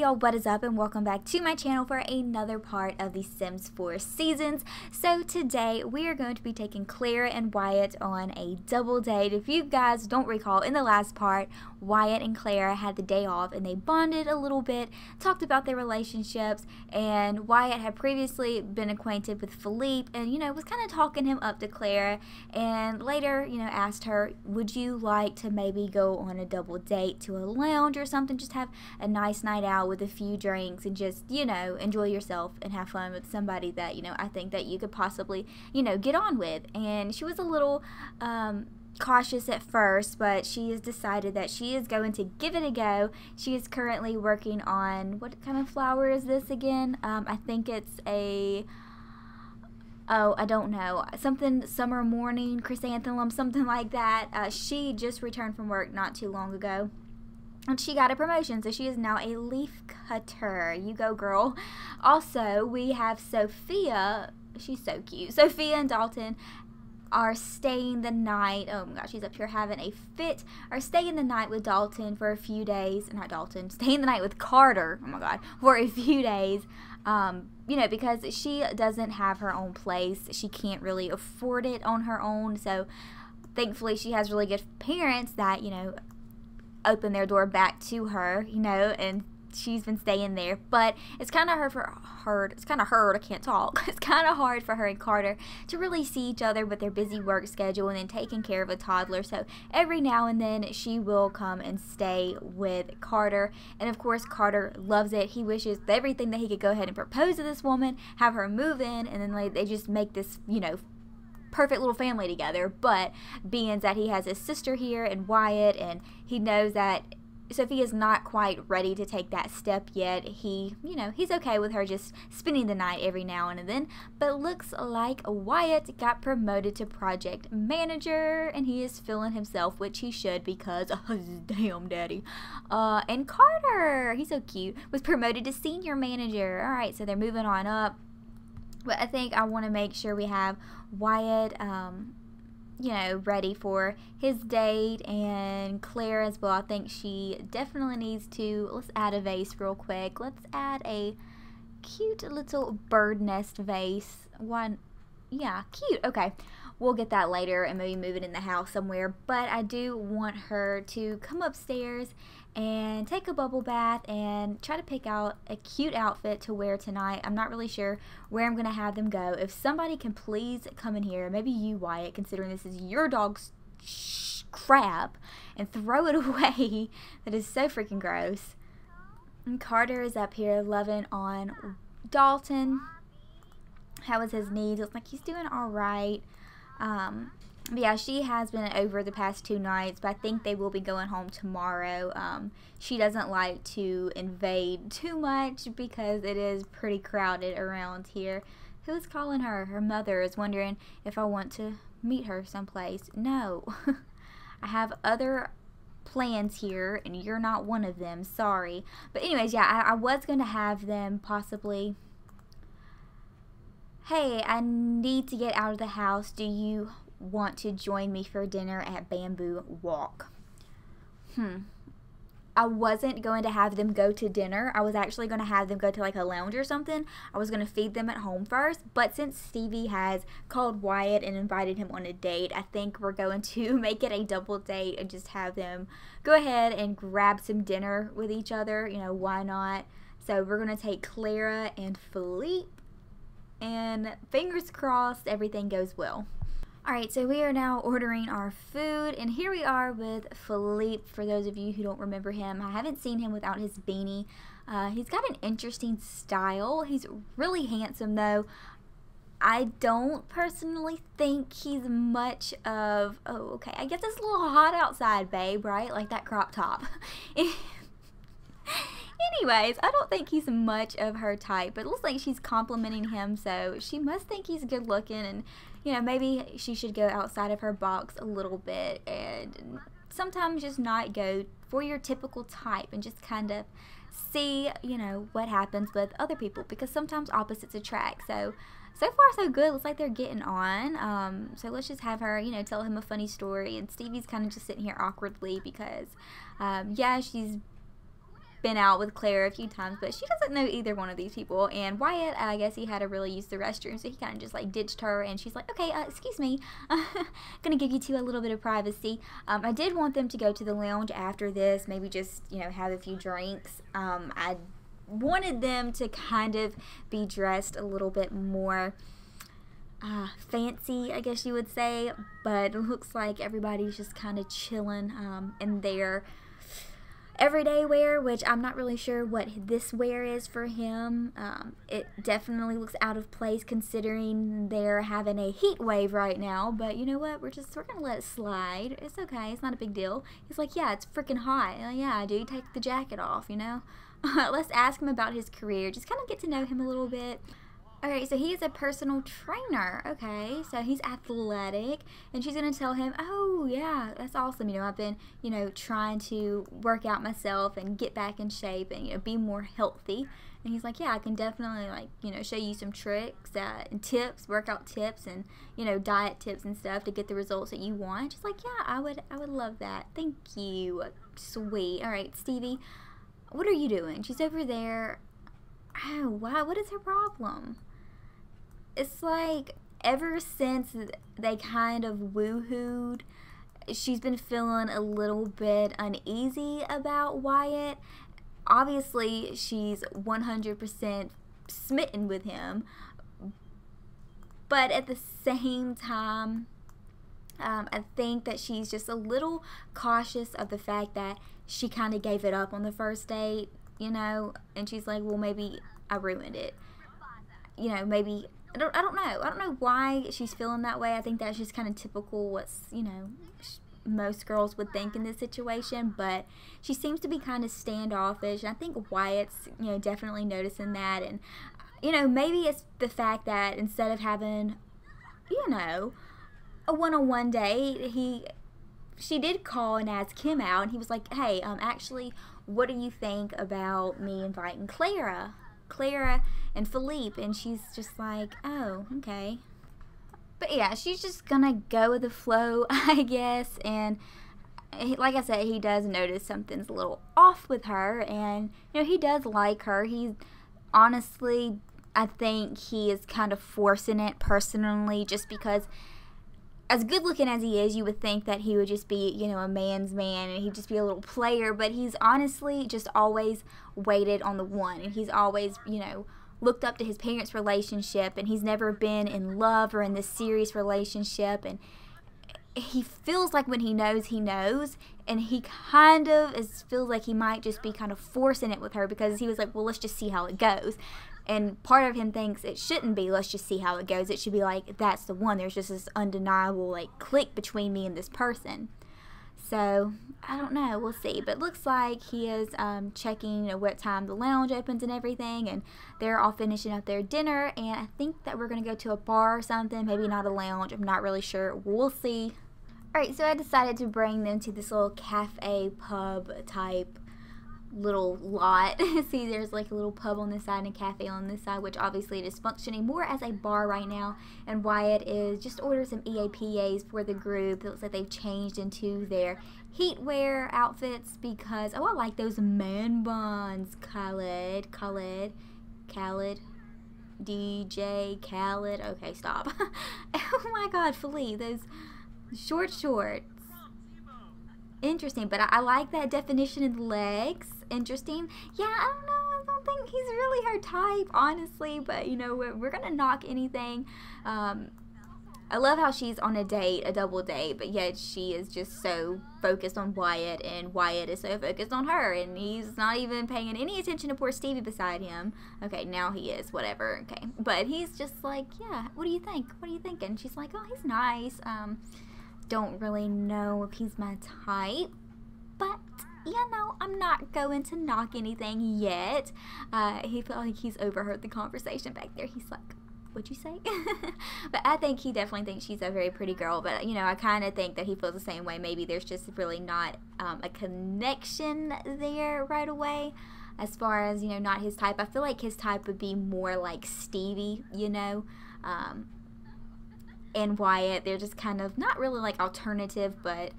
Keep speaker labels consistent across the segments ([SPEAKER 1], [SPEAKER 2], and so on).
[SPEAKER 1] y'all, what is up and welcome back to my channel for another part of the Sims 4 seasons. So today we are going to be taking Clara and Wyatt on a double date. If you guys don't recall, in the last part, Wyatt and Clara had the day off and they bonded a little bit, talked about their relationships, and Wyatt had previously been acquainted with Philippe and, you know, was kind of talking him up to Clara and later, you know, asked her, would you like to maybe go on a double date to a lounge or something, just have a nice night out with a few drinks and just, you know, enjoy yourself and have fun with somebody that, you know, I think that you could possibly, you know, get on with. And she was a little um, cautious at first, but she has decided that she is going to give it a go. She is currently working on what kind of flower is this again? Um, I think it's a oh, I don't know, something summer morning chrysanthemum, something like that. Uh, she just returned from work not too long ago. And she got a promotion, so she is now a leaf cutter. You go, girl. Also, we have Sophia. She's so cute. Sophia and Dalton are staying the night. Oh my gosh, she's up here having a fit. Are staying the night with Dalton for a few days. Not Dalton, staying the night with Carter. Oh my god, for a few days. Um, you know, because she doesn't have her own place. She can't really afford it on her own. So thankfully, she has really good parents that, you know, open their door back to her, you know, and she's been staying there. But it's kind of hard for her. It's kind of hard. I can't talk. It's kind of hard for her and Carter to really see each other with their busy work schedule and then taking care of a toddler. So every now and then she will come and stay with Carter. And of course, Carter loves it. He wishes everything that he could go ahead and propose to this woman, have her move in, and then like, they just make this, you know, perfect little family together. But being that he has his sister here and Wyatt, and he knows that Sophie is not quite ready to take that step yet. He, you know, he's okay with her just spending the night every now and then. But looks like Wyatt got promoted to project manager, and he is feeling himself, which he should because, oh, damn, daddy. Uh, and Carter, he's so cute, was promoted to senior manager. All right, so they're moving on up. But I think I want to make sure we have Wyatt, um, you know, ready for his date and Claire as well. I think she definitely needs to, let's add a vase real quick. Let's add a cute little bird nest vase. One, yeah, cute. Okay. We'll get that later and maybe move it in the house somewhere. But I do want her to come upstairs and take a bubble bath and try to pick out a cute outfit to wear tonight. I'm not really sure where I'm going to have them go. If somebody can please come in here, maybe you, Wyatt, considering this is your dog's crap, and throw it away. that is so freaking gross. And Carter is up here loving on Dalton. How is his knees? Looks like he's doing all right. Um, yeah, she has been over the past two nights, but I think they will be going home tomorrow. Um, she doesn't like to invade too much because it is pretty crowded around here. Who's calling her? Her mother is wondering if I want to meet her someplace. No. I have other plans here, and you're not one of them. Sorry. But anyways, yeah, I, I was going to have them possibly... Hey, I need to get out of the house. Do you want to join me for dinner at Bamboo Walk. Hmm. I wasn't going to have them go to dinner. I was actually going to have them go to like a lounge or something. I was going to feed them at home first. But since Stevie has called Wyatt and invited him on a date, I think we're going to make it a double date and just have them go ahead and grab some dinner with each other. You know, why not? So we're going to take Clara and Philippe. And fingers crossed everything goes well. Alright, so we are now ordering our food, and here we are with Philippe, for those of you who don't remember him. I haven't seen him without his beanie. Uh, he's got an interesting style. He's really handsome, though. I don't personally think he's much of, oh, okay, I guess it's a little hot outside, babe, right? Like that crop top. Anyways, I don't think he's much of her type, but it looks like she's complimenting him, so she must think he's good looking and you know, maybe she should go outside of her box a little bit and sometimes just not go for your typical type and just kind of see, you know, what happens with other people because sometimes opposites attract. So, so far so good. Looks like they're getting on. Um, so let's just have her, you know, tell him a funny story. And Stevie's kind of just sitting here awkwardly because, um, yeah, she's been out with Claire a few times, but she doesn't know either one of these people. And Wyatt, I guess he had to really use the restroom, so he kind of just like ditched her. And she's like, okay, uh, excuse me, gonna give you two a little bit of privacy. Um, I did want them to go to the lounge after this, maybe just you know have a few drinks. Um, I wanted them to kind of be dressed a little bit more. Uh, fancy, I guess you would say, but it looks like everybody's just kind of chilling um, in their everyday wear, which I'm not really sure what this wear is for him. Um, it definitely looks out of place considering they're having a heat wave right now. But you know what? We're just we're gonna let it slide. It's okay. It's not a big deal. He's like, yeah, it's freaking hot. Uh, yeah, dude, take the jacket off. You know. let's ask him about his career. Just kind of get to know him a little bit. Alright, so he is a personal trainer. Okay, so he's athletic, and she's gonna tell him, "Oh yeah, that's awesome. You know, I've been, you know, trying to work out myself and get back in shape and you know be more healthy." And he's like, "Yeah, I can definitely like you know show you some tricks uh, and tips, workout tips, and you know diet tips and stuff to get the results that you want." She's like, "Yeah, I would, I would love that. Thank you, sweet. All right, Stevie, what are you doing?" She's over there. Oh wow, what is her problem? It's like ever since they kind of woohooed, she's been feeling a little bit uneasy about Wyatt. Obviously, she's 100% smitten with him, but at the same time, um, I think that she's just a little cautious of the fact that she kind of gave it up on the first date, you know, and she's like, well, maybe I ruined it. You know, maybe I don't, I don't know. I don't know why she's feeling that way. I think that's just kind of typical what's, you know, most girls would think in this situation, but she seems to be kind of standoffish. And I think Wyatt's, you know, definitely noticing that. And, you know, maybe it's the fact that instead of having, you know, a one on one date, he, she did call and ask him out. And he was like, hey, um, actually, what do you think about me inviting Clara? Clara and Philippe, and she's just like, oh, okay. But yeah, she's just gonna go with the flow, I guess, and like I said, he does notice something's a little off with her, and you know he does like her. He honestly, I think he is kind of forcing it personally, just because as good looking as he is, you would think that he would just be, you know, a man's man and he'd just be a little player, but he's honestly just always waited on the one and he's always, you know, looked up to his parents' relationship and he's never been in love or in this serious relationship and he feels like when he knows he knows and he kind of is feels like he might just be kind of forcing it with her because he was like well let's just see how it goes and part of him thinks it shouldn't be. Let's just see how it goes. It should be like that's the one. There's just this undeniable like click between me and this person. So i don't know. We'll see. But looks like he is um, checking you know, what time the lounge opens and everything and they're all finishing up their dinner and i think that we're going to go to a bar or something maybe not a lounge. I'm not really sure. We'll see. All right so i decided to bring them to this little cafe pub type little lot. See, there's like a little pub on this side and a cafe on this side, which obviously it is functioning more as a bar right now. And Wyatt is just ordered some EAPAs for the group. It looks like they've changed into their heatwear outfits because, oh, I like those man buns. Khaled, Khaled, Khaled. DJ Khaled. Okay, stop. oh my god, Philippe, those short shorts interesting but I, I, like that definition of legs interesting. Yeah, I don't know. I don't think he's really her type, honestly. But you know, we're, we're gonna knock anything. Um, I love how she's on a date, a double date, but yet she is just so focused on Wyatt, and Wyatt is so focused on her, and he's not even paying any attention to poor Stevie beside him. Okay, now he is, whatever. Okay, but he's just like, yeah, what do you think? What are you thinking? She's like, oh, he's nice. Um, don't really know if he's my type, but you know, I'm not going to knock anything yet. Uh, he felt like he's overheard the conversation back there. He's like, what'd you say? but I think he definitely thinks she's a very pretty girl. But, you know, I kind of think that he feels the same way. Maybe there's just really not um, a connection there right away. As far as, you know, not his type. I feel like his type would be more like Stevie, you know. Um, and Wyatt, they're just kind of not really like alternative, but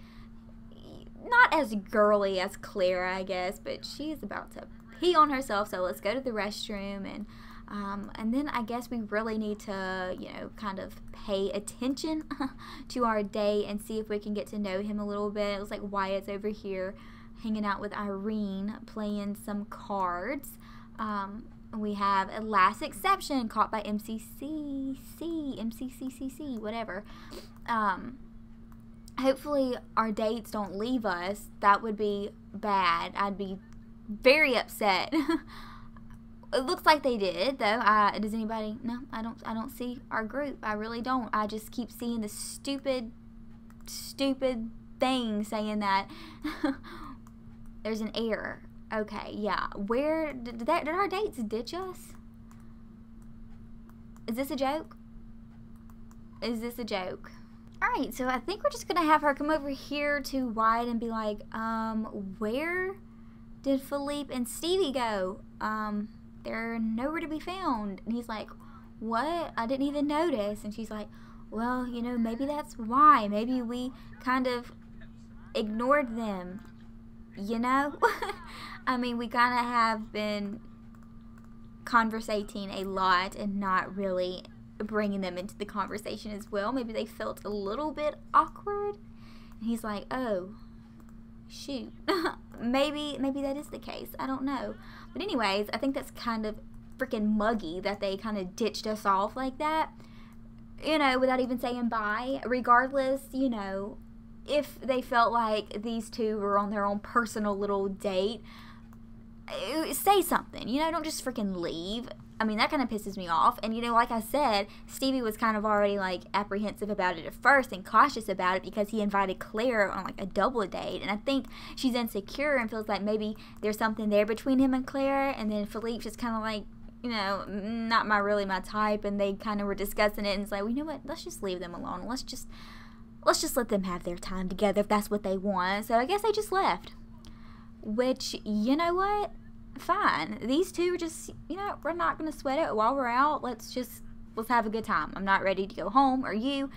[SPEAKER 1] not as girly as Clara, I guess, but she's about to pee on herself. So let's go to the restroom and. Um, and then I guess we really need to, you know, kind of pay attention to our day and see if we can get to know him a little bit. It was like Wyatt's over here hanging out with Irene, playing some cards. Um, we have a last exception caught by MCCC, MCCCC, whatever. Um, hopefully our dates don't leave us. That would be bad. I'd be very upset. it looks like they did though. Does anybody? No, I don't. I don't see our group. I really don't. I just keep seeing the stupid, stupid thing saying that there's an error. Okay, yeah. Where did that? Did our dates ditch us? Is this a joke? Is this a joke? Alright, so I think we're just gonna have her come over here to Wyatt and be like, um, where did Philippe and Stevie go? Um, they're nowhere to be found. And he's like, what? I didn't even notice. And she's like, well, you know, maybe that's why. Maybe we kind of ignored them. You know? I mean, we kind of have been conversating a lot and not really bringing them into the conversation as well. Maybe they felt a little bit awkward. And he's like, oh, shoot. maybe maybe that is the case. I don't know. But anyways, I think that's kind of freaking muggy that they kind of ditched us off like that. You know, without even saying bye. Regardless, you know, if they felt like these two were on their own personal little date, uh, say something. You know, don't just freaking leave. I mean, that kind of pisses me off. And, you know, like I said, Stevie was kind of already, like, apprehensive about it at first and cautious about it because he invited Claire on, like, a double date. And I think she's insecure and feels like maybe there's something there between him and Claire. And then Philippe's just kind of like, you know, mm, not my really my type. And they kind of were discussing it and it's like, well, you know what? Let's just leave them alone. Let's just, let's just let them have their time together if that's what they want. So I guess they just left. Which, you know what? Fine. These two are just, you know, we're not going to sweat it while we're out. Let's just, let's have a good time. I'm not ready to go home. Are you?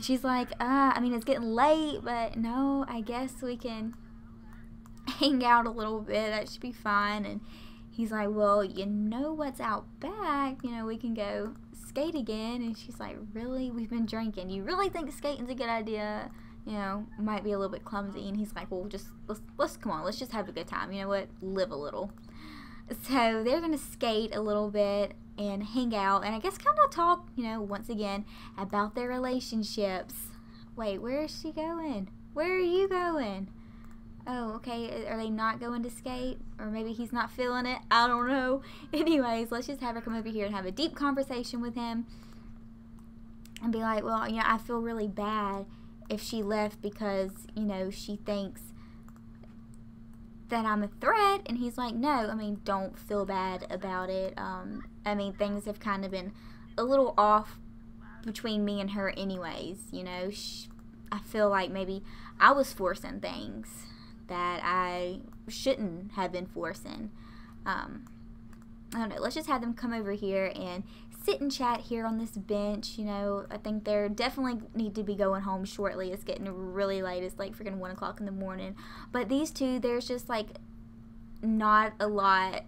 [SPEAKER 1] She's like, uh, I mean, it's getting late, but no, I guess we can hang out a little bit. That should be fine. And he's like, well, you know what's out back? You know, we can go skate again. And she's like, really? We've been drinking. You really think skating's a good idea? you know, might be a little bit clumsy. And he's like, well, just let's let's come on, let's just have a good time. You know what? Live a little. So they're gonna skate a little bit and hang out, and I guess kind of talk, you know, once again about their relationships. Wait, where is she going? Where are you going? Oh, okay. Are they not going to skate? Or maybe he's not feeling it? I don't know. Anyways, let's just have her come over here and have a deep conversation with him and be like, well, you know, I feel really bad if she left because, you know, she thinks that I'm a threat. And he's like, no, I mean, don't feel bad about it. Um, I mean, things have kind of been a little off between me and her, anyways. You know, she, I feel like maybe I was forcing things that I shouldn't have been forcing. Um, I don't know. Let's just have them come over here and sit and chat here on this bench. You know, I think they're definitely need to be going home shortly. It's getting really late. It's like freaking one o'clock in the morning. But these two, there's just like not a lot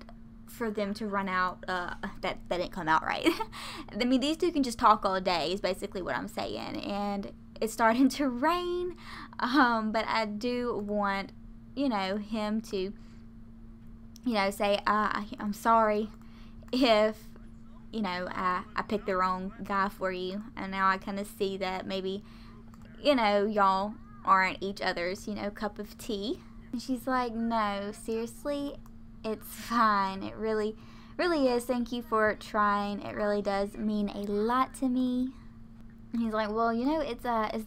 [SPEAKER 1] for them to run out. Uh, that that didn't come out right. I mean, these two can just talk all day. Is basically what I'm saying. And it's starting to rain. Um, but I do want, you know, him to, you know, say, uh, I'm sorry if you know, I, I picked the wrong guy for you. And now I kind of see that maybe, you know, y'all aren't each other's, you know, cup of tea. And she's like, no, seriously, it's fine. It really, really is. Thank you for trying. It really does mean a lot to me. And he's like, well, you know, it's, uh, it's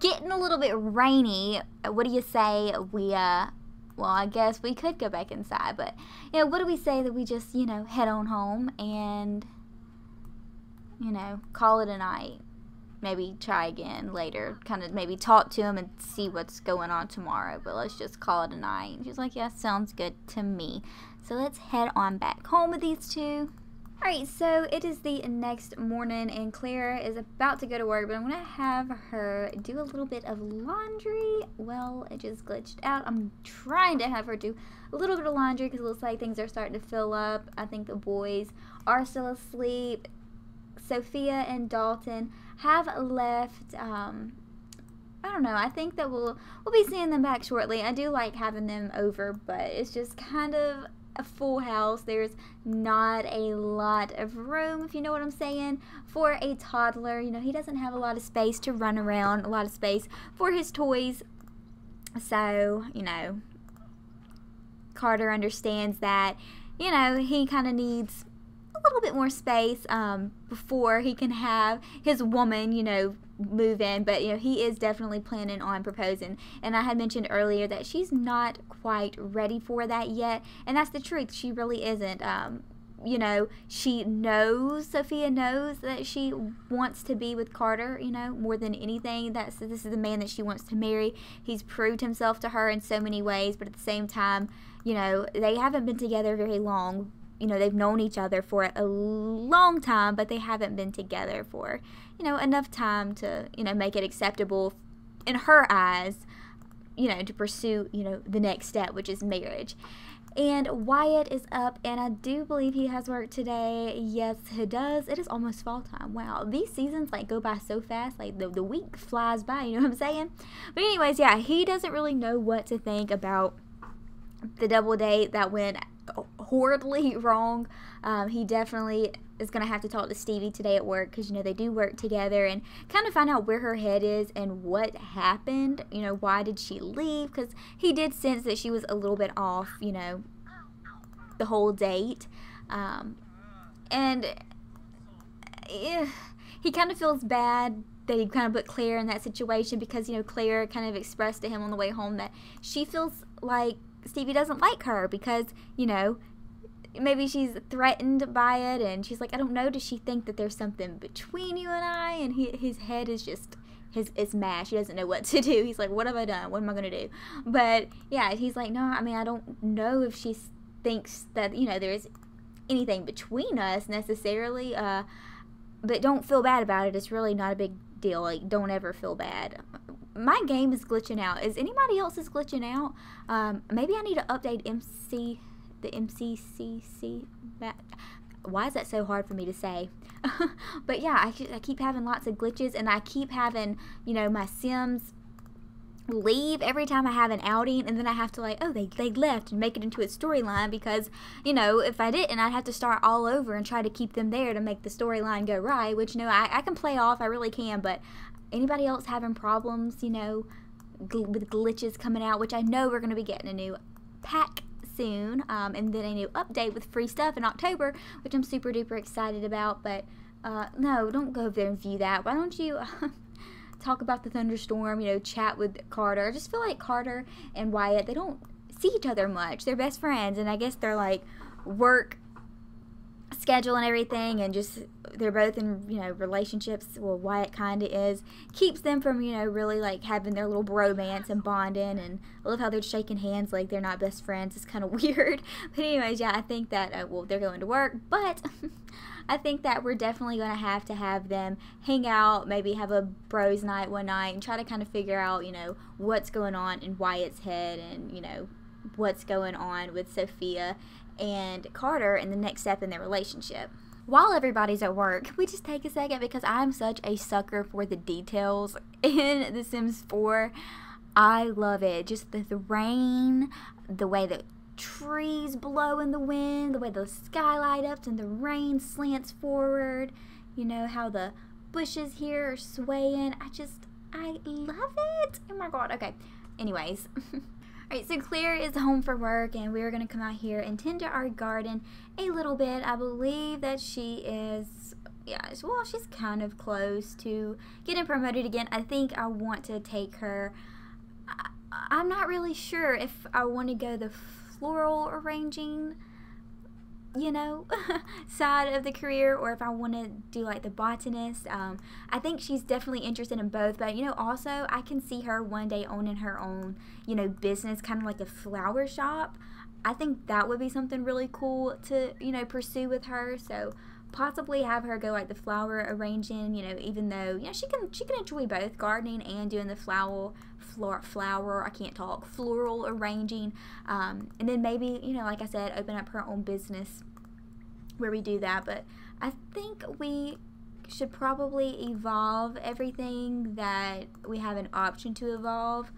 [SPEAKER 1] getting a little bit rainy. What do you say we, uh, well, I guess we could go back inside, but you know, what do we say that we just, you know, head on home and you know, call it a night. Maybe try again later. Kind of maybe talk to him and see what's going on tomorrow, but let's just call it a night. And she's like, "Yeah, sounds good to me." So let's head on back home with these two. Alright, so it is the next morning and Claire is about to go to work, but I'm going to have her do a little bit of laundry. Well, it just glitched out. I'm trying to have her do a little bit of laundry because it looks like things are starting to fill up. I think the boys are still asleep. Sophia and Dalton have left. Um, I don't know. I think that we'll we'll be seeing them back shortly. I do like having them over, but it's just kind of a full house. There's not a lot of room, if you know what I'm saying, for a toddler. You know, he doesn't have a lot of space to run around, a lot of space for his toys. So, you know, Carter understands that, you know, he kind of needs a little bit more space um, before he can have his woman, you know, move in, but you know he is definitely planning on proposing. And I had mentioned earlier that she's not quite ready for that yet, and that's the truth. She really isn't. Um, you know, she knows Sophia knows that she wants to be with Carter. You know, more than anything, that's this is the man that she wants to marry. He's proved himself to her in so many ways, but at the same time, you know, they haven't been together very long you know they've known each other for a long time but they haven't been together for you know enough time to you know make it acceptable in her eyes you know to pursue you know the next step which is marriage and Wyatt is up, and I do believe he has work today. Yes, he does. It is almost fall time. Wow, these seasons like go by so fast. Like the, the week flies by. You know what I'm saying? But anyways, yeah, he doesn't really know what to think about the double date that went horribly wrong. Um, he definitely is going to have to talk to Stevie today at work because, you know, they do work together and kind of find out where her head is and what happened. You know, why did she leave? Because he did sense that she was a little bit off, you know, the whole date. Um, and eh, he kind of feels bad that he kind of put Claire in that situation because, you know, Claire kind of expressed to him on the way home that she feels like Stevie doesn't like her because, you know, maybe she's threatened by it and she's like i don't know does she think that there's something between you and i? And he, his head is just his is mashed he doesn't know what to do. He's like what have i done? What am i going to do? But yeah he's like no i mean i don't know if she thinks that you know there's anything between us necessarily uh but don't feel bad about it. It's really not a big deal. Like don't ever feel bad my game is glitching out is anybody else is glitching out um maybe i need to update mc the MCCC. Why is that so hard for me to say? but yeah, I, I keep having lots of glitches and I keep having, you know, my Sims leave every time I have an outing and then I have to like, oh, they, they left and make it into a storyline because, you know, if I didn't, I'd have to start all over and try to keep them there to make the storyline go right, which, you know, I, I can play off, I really can, but anybody else having problems, you know, gl with glitches coming out, which I know we're going to be getting a new pack soon, um, and then a new update with free stuff in October, which I'm super duper excited about. But uh, no, don't go over there and view that. Why don't you talk about the thunderstorm? You know, chat with Carter. I just feel like Carter and Wyatt they don't see each other much. They're best friends, and I guess they're like work schedule and everything and just they're both in you know relationships well Wyatt kind of is keeps them from you know really like having their little bromance and bonding and I love how they're shaking hands like they're not best friends. It's kind of weird. But anyways yeah I think that uh, well they're going to work but I think that we're definitely going to have to have them hang out maybe have a bros night one night and try to kind of figure out you know what's going on in Wyatt's head and you know what's going on with Sophia and Carter and the next step in their relationship. While everybody's at work, we just take a second because I'm such a sucker for the details in The Sims 4. I love it. Just the, the rain, the way the trees blow in the wind, the way the sky light up and the rain slants forward. You know how the bushes here are swaying. I just, I love it. Oh my god. Okay. Anyways. Alright, so Claire is home for work and we're going to come out here and tend to our garden a little bit. I believe that she is, yeah, well, she's kind of close to getting promoted again. I think I want to take her, I, I'm not really sure if I want to go the floral arranging you know, side of the career or if I want to do like the botanist. Um, I think she's definitely interested in both, but you know, also I can see her one day owning her own, you know, business, kind of like a flower shop. I think that would be something really cool to, you know, pursue with her. So possibly have her go like the flower arranging, you know, even though, you know, she can she can enjoy both gardening and doing the flower floor, flower, I can't talk, floral arranging. Um, and then maybe, you know, like I said, open up her own business where we do that. But I think we should probably evolve everything that we have an option to evolve.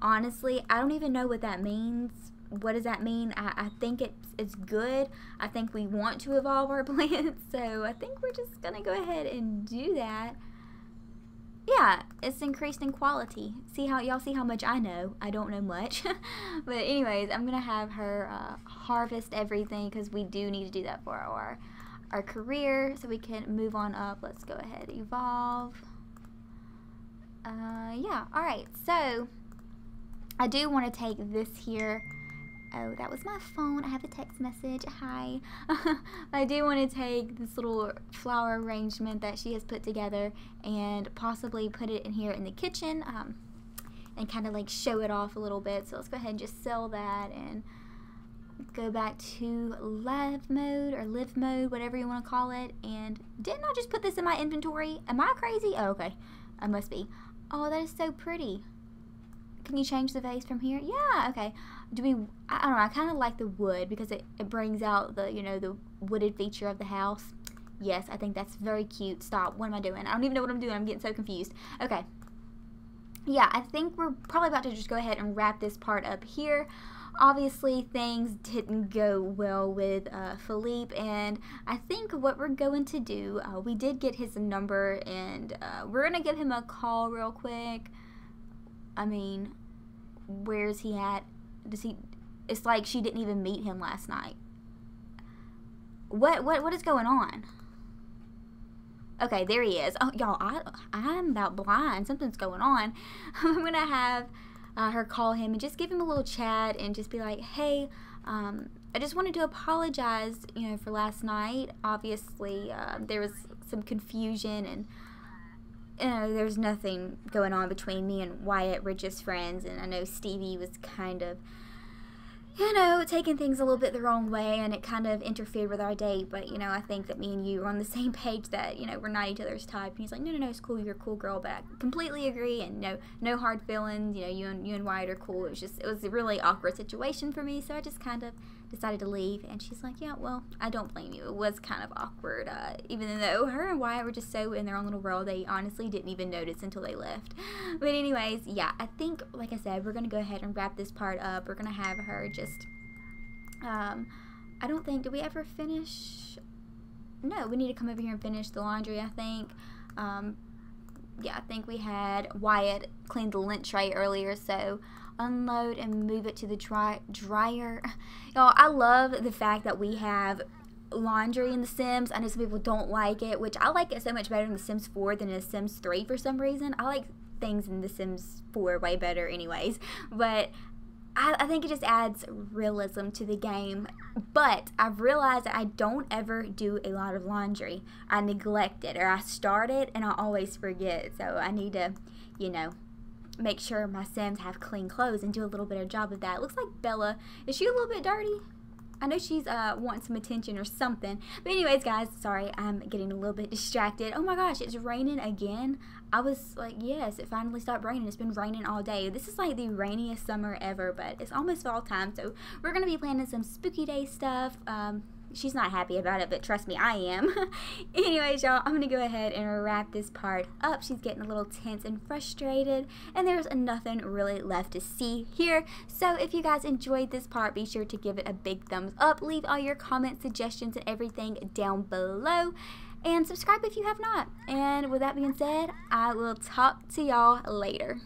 [SPEAKER 1] Honestly, I don't even know what that means. What does that mean? I, I think it's it's good. I think we want to evolve our plants, so I think we're just gonna go ahead and do that. Yeah, it's increased in quality. See how y'all see how much I know. I don't know much, but anyways, I'm gonna have her uh, harvest everything because we do need to do that for our our career so we can move on up. Let's go ahead, evolve. Uh, yeah, alright, so I do want to take this here. Oh, that was my phone. I have a text message. Hi. I do want to take this little flower arrangement that she has put together and possibly put it in here in the kitchen um, and kind of like show it off a little bit. So let's go ahead and just sell that and go back to live mode or live mode, whatever you want to call it. And didn't I just put this in my inventory? Am I crazy? Oh, okay. I must be. Oh, that is so pretty. Can you change the vase from here? Yeah, okay. Do we, I don't know, I kind of like the wood because it, it brings out the, you know, the wooded feature of the house. Yes, I think that's very cute. Stop. What am I doing? I don't even know what I'm doing. I'm getting so confused. Okay. Yeah, I think we're probably about to just go ahead and wrap this part up here obviously things didn't go well with uh, Philippe and I think what we're going to do uh, we did get his number and uh, we're gonna give him a call real quick I mean where's he at? Does he it's like she didn't even meet him last night. What what what is going on? Okay there he is. Oh y'all I, I'm about blind. Something's going on. I'm gonna have uh, her call him and just give him a little chat and just be like, hey, um, I just wanted to apologize, you know, for last night. Obviously, uh, there was some confusion and know, there's nothing going on between me and Wyatt. We're just friends, and I know Stevie was kind of you know, taking things a little bit the wrong way and it kind of interfered with our date. But, you know, I think that me and you were on the same page that, you know, we're not each other's type. And he's like, no, no, no, it's cool. You're a cool girl. But I completely agree. And no, no hard feelings. You know, you and, you and Wyatt are cool. It was just, it was a really awkward situation for me. So I just kind of decided to leave. And she's like, yeah, well, I don't blame you. It was kind of awkward. Uh, even though her and Wyatt were just so in their own little world, they honestly didn't even notice until they left. But, anyways, yeah, I think, like I said, we're going to go ahead and wrap this part up. We're going to have her just um, I don't think, did we ever finish? No, we need to come over here and finish the laundry, I think. Um, yeah, I think we had Wyatt clean the lint tray earlier, so unload and move it to the dry dryer. Y'all, I love the fact that we have laundry in The Sims. I know some people don't like it, which I like it so much better in The Sims 4 than in The Sims 3 for some reason. I like things in The Sims 4 way better anyways. But I, I think it just adds realism to the game. But I've realized I don't ever do a lot of laundry. I neglect it, or I start it and I always forget. So I need to, you know, make sure my Sims have clean clothes and do a little bit of job of that. It looks like Bella. Is she a little bit dirty? I know she's uh, wanting some attention or something. But anyways, guys, sorry, I'm getting a little bit distracted. Oh my gosh, it's raining again. I was like, yes, it finally stopped raining. It's been raining all day. This is like the rainiest summer ever, but it's almost fall time. So we're going to be planning some spooky day stuff. Um, she's not happy about it, but trust me, I am. Anyways, y'all, I'm going to go ahead and wrap this part up. She's getting a little tense and frustrated, and there's nothing really left to see here. So if you guys enjoyed this part, be sure to give it a big thumbs up. Leave all your comments, suggestions, and everything down below. And subscribe if you have not. And with that being said, I will talk to y'all later.